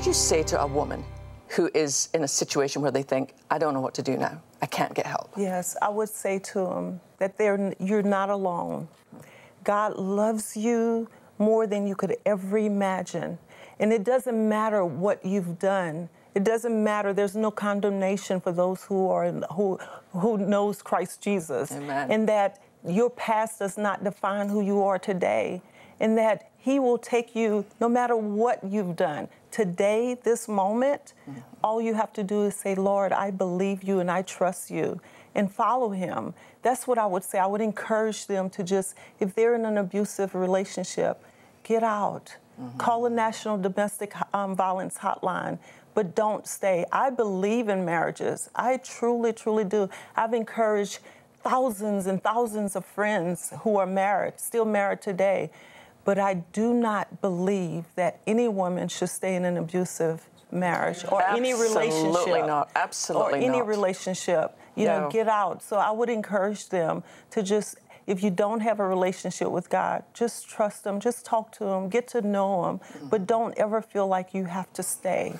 would you say to a woman who is in a situation where they think, I don't know what to do now, I can't get help? Yes, I would say to them that they're, you're not alone. God loves you more than you could ever imagine. And it doesn't matter what you've done. It doesn't matter. There's no condemnation for those who are who who knows Christ Jesus. Amen. And that your past does not define who you are today. And that he will take you no matter what you've done. Today, this moment, mm-hmm. all you have to do is say, Lord, I believe you and I trust you and follow him. That's what I would say. I would encourage them to just, if they're in an abusive relationship, get out. Mm-hmm. Call the National Domestic um, Violence Hotline but don't stay. I believe in marriages. I truly, truly do. I've encouraged thousands and thousands of friends who are married, still married today. But I do not believe that any woman should stay in an abusive marriage or Absolutely any relationship. Absolutely not. Absolutely Or any not. relationship. You no. know, get out. So I would encourage them to just if you don't have a relationship with God, just trust Him, just talk to Him, get to know Him, but don't ever feel like you have to stay.